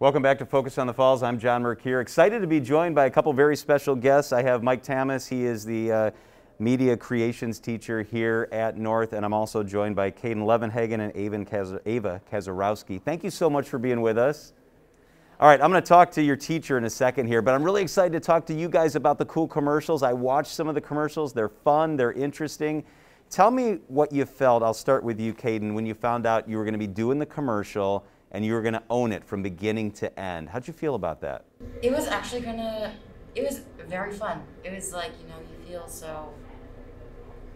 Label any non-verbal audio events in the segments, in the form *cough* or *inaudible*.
Welcome back to Focus on the Falls. I'm John Mercure. Excited to be joined by a couple very special guests. I have Mike Tamas. He is the uh, media creations teacher here at North, and I'm also joined by Caden Levenhagen and Ava, Kaz Ava Kazarowski. Thank you so much for being with us. All right, I'm going to talk to your teacher in a second here, but I'm really excited to talk to you guys about the cool commercials. I watched some of the commercials. They're fun, they're interesting. Tell me what you felt. I'll start with you, Caden, when you found out you were going to be doing the commercial and you were going to own it from beginning to end. How'd you feel about that? It was actually gonna. It was very fun. It was like you know you feel so.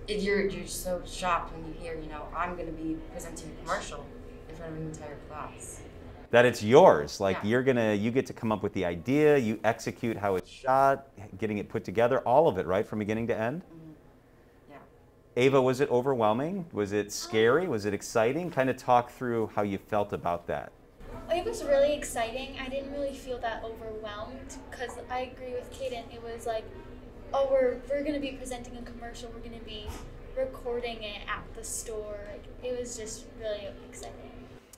It, you're you're so shocked when you hear you know I'm gonna be presenting a commercial in front of an entire class. That it's yours. Like Yeah. you're gonna, you get to come up with the idea, you execute how it's shot, getting it put together, all of it, right, from beginning to end. Yeah. Ava, was it overwhelming? Was it scary? Um, was it exciting? Kind of talk through how you felt about that. It was really exciting. I didn't really feel that overwhelmed because I agree with Kaden. It was like, oh, we're, we're going to be presenting a commercial. We're going to be recording it at the store. It was just really exciting.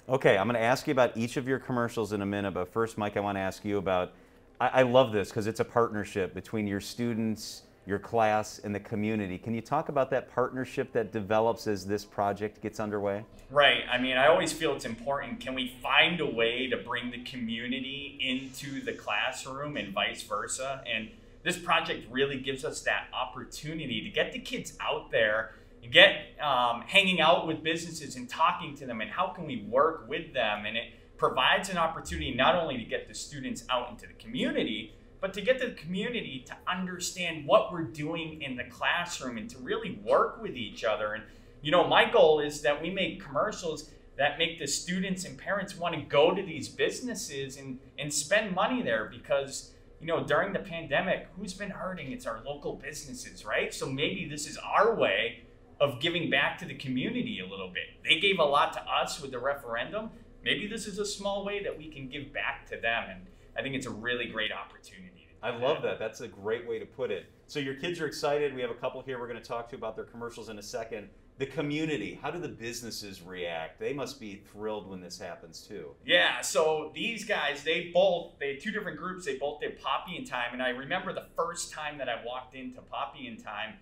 Okay, I'm going to ask you about each of your commercials in a minute, but first, Mike, I want to ask you about. I, I love this because it's a partnership between your students, your class, and the community. Can you talk about that partnership that develops as this project gets underway? Right. I mean, I always feel it's important. Can we find a way to bring the community into the classroom and vice versa? And this project really gives us that opportunity to get the kids out there and get um, hanging out with businesses and talking to them and how can we work with them. And it provides an opportunity not only to get the students out into the community, but to get the community to understand what we're doing in the classroom and to really work with each other. And you know, my goal is that we make commercials that make the students and parents want to go to these businesses and, and spend money there because, you know, during the pandemic, who's been hurting? It's our local businesses, right? So maybe this is our way of giving back to the community a little bit. They gave a lot to us with the referendum. Maybe this is a small way that we can give back to them. And I think it's a really great opportunity. I love that. That's a great way to put it. So your kids are excited. We have a couple here we're going to talk to about their commercials in a second. The community, how do the businesses react? They must be thrilled when this happens too. Yeah, so these guys, they both, they had two different groups. They both did Poppy in Time. And I remember the first time that I walked into Poppy in Time,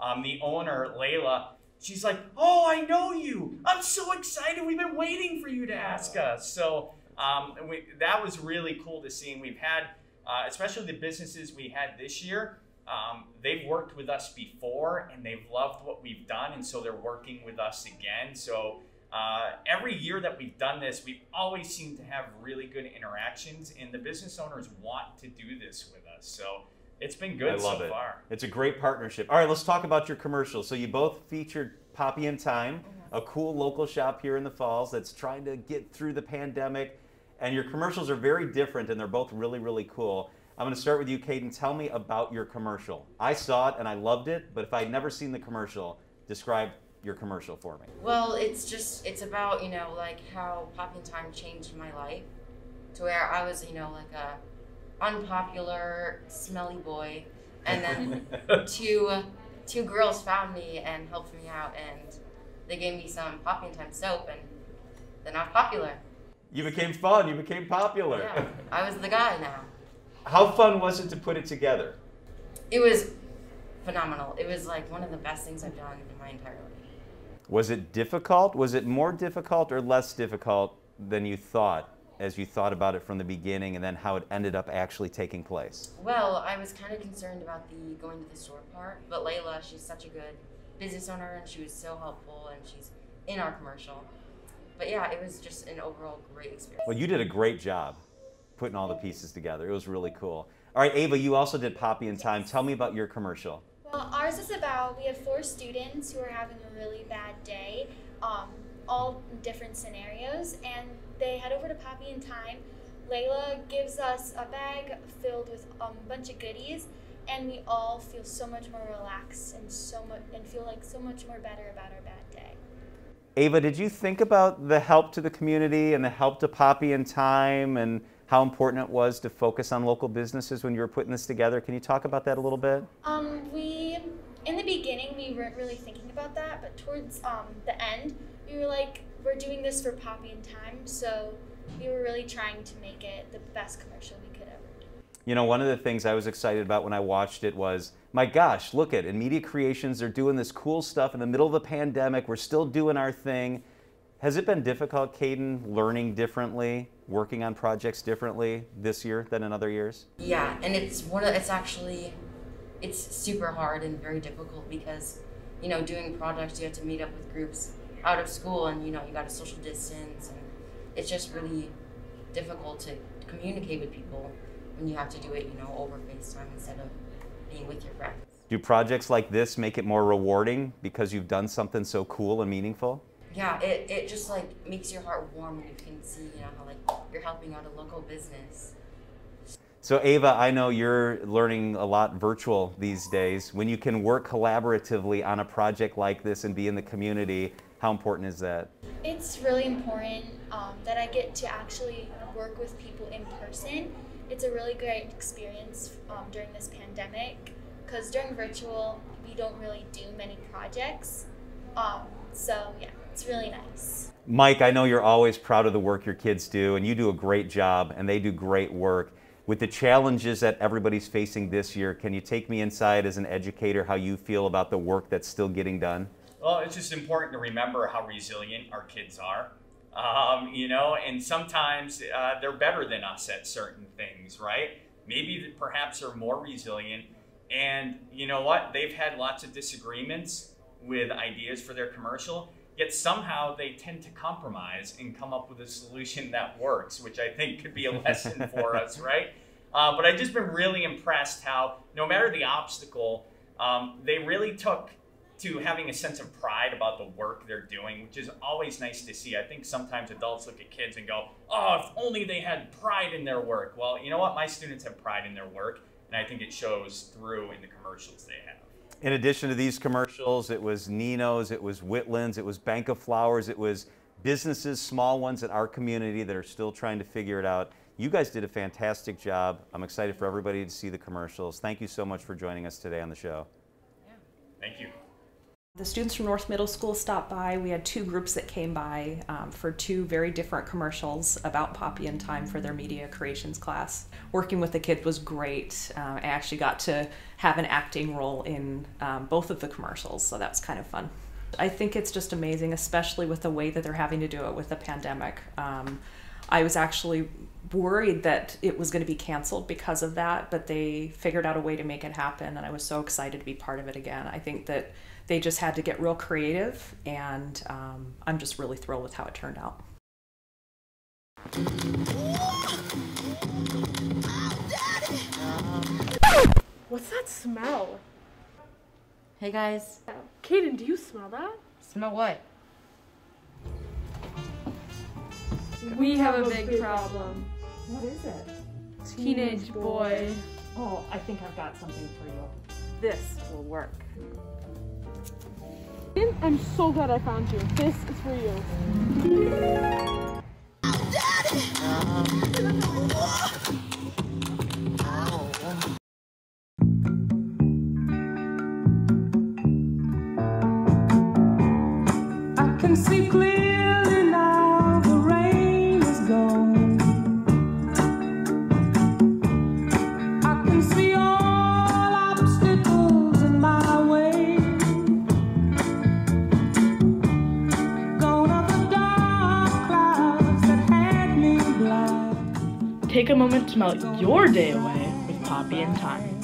um, the owner, Layla, she's like, Oh, I know you. I'm so excited. We've been waiting for you to ask us. So um, we, that was really cool to see. And we've had, uh, especially the businesses we had this year, um, they've worked with us before and they've loved what we've done. And so they're working with us again. So uh, every year that we've done this, we've always seemed to have really good interactions, and the business owners want to do this with us. So it's been good I love so it. far. It's a great partnership. All right, let's talk about your commercial. So you both featured Poppy and Time, a cool local shop here in the Falls that's trying to get through the pandemic. And your commercials are very different and they're both really, really cool. I'm going to start with you, Caden. Tell me about your commercial. I saw it and I loved it, but if I'd never seen the commercial, describe your commercial for me. Well, it's just it's about you know like how Poppy Time changed my life, to where I was you know like a unpopular, smelly boy, and then *laughs* two two girls found me and helped me out, and they gave me some Poppy Time soap, and they're not popular. You became fun, you became popular. Yeah, I was the guy now. How fun was it to put it together? It was phenomenal. It was like one of the best things I've done in my entire life. Was it difficult? Was it more difficult or less difficult than you thought as you thought about it from the beginning and then how it ended up actually taking place? Well, I was kind of concerned about the going to the store part, but Layla, she's such a good business owner and she was so helpful and she's in our commercial. But yeah, it was just an overall great experience. Well, you did a great job putting all the pieces together. It was really cool. All right, Ava, you also did Poppy in Time. Tell me about your commercial. Well, ours is about we have four students who are having a really bad day, um, all different scenarios, and they head over to Poppy in Time. Layla gives us a bag filled with um, a bunch of goodies, and we all feel so much more relaxed and so much and feel like so much more better about our bad day. Ava, did you think about the help to the community and the help to Poppy in Time and how important it was to focus on local businesses when you were putting this together? Can you talk about that a little bit? Um, we in the beginning we weren't really thinking about that, but towards um, the end we were like, we're doing this for Poppy in Time, so we were really trying to make it the best commercial we could ever. You know, one of the things I was excited about when I watched it was, my gosh, look at in media creations, they're doing this cool stuff in the middle of a pandemic. We're still doing our thing. Has it been difficult, Caden, learning differently, working on projects differently this year than in other years? Yeah, and it's one of it's actually it's super hard and very difficult because you know doing projects you have to meet up with groups out of school and you know you got to social distance and it's just really difficult to communicate with people when you have to do it you know over FaceTime instead of being with your friends. Do projects like this make it more rewarding because you've done something so cool and meaningful? Yeah, it, it just like makes your heart warm when you can see you know how like you're helping out a local business. So Ava, I know you're learning a lot virtual these days. When you can work collaboratively on a project like this and be in the community, how important is that? It's really important um, that I get to actually work with people in person. It's a really great experience um, during this pandemic because during virtual, we don't really do many projects. Um, so, yeah, it's really nice. Mike, I know you're always proud of the work your kids do, and you do a great job, and they do great work. With the challenges that everybody's facing this year, can you take me inside as an educator how you feel about the work that's still getting done? Well, it's just important to remember how resilient our kids are. Um, you know, and sometimes uh, they're better than us at certain things, right? Maybe perhaps they're more resilient. And you know what? They've had lots of disagreements with ideas for their commercial, yet somehow they tend to compromise and come up with a solution that works, which I think could be a lesson *laughs* for us, right? Uh, but I've just been really impressed how, no matter the obstacle, um, they really took to having a sense of pride about the work they're doing, which is always nice to see. I think sometimes adults look at kids and go, oh, if only they had pride in their work. Well, you know what? My students have pride in their work, and I think it shows through in the commercials they have. In addition to these commercials, it was Nino's, it was Whitland's, it was Bank of Flowers, it was businesses, small ones in our community that are still trying to figure it out. You guys did a fantastic job. I'm excited for everybody to see the commercials. Thank you so much for joining us today on the show. Yeah. Thank you. The students from North Middle School stopped by. We had two groups that came by um, for two very different commercials about Poppy and Time for their media creations class. Working with the kids was great. Uh, I actually got to have an acting role in um, both of the commercials, so that was kind of fun. I think it's just amazing, especially with the way that they're having to do it with the pandemic. Um, I was actually worried that it was going to be canceled because of that, but they figured out a way to make it happen, and I was so excited to be part of it again. I think that they just had to get real creative, and um, I'm just really thrilled with how it turned out. What's that smell? Hey guys. Kaden, do you smell that? Smell what? We have a big problem. What is it? Teenage boy. Oh, I think I've got something for you. This will work. I'm so glad I found you. This is for you. I can see clearly Take a moment to melt your day away with Poppy and Time.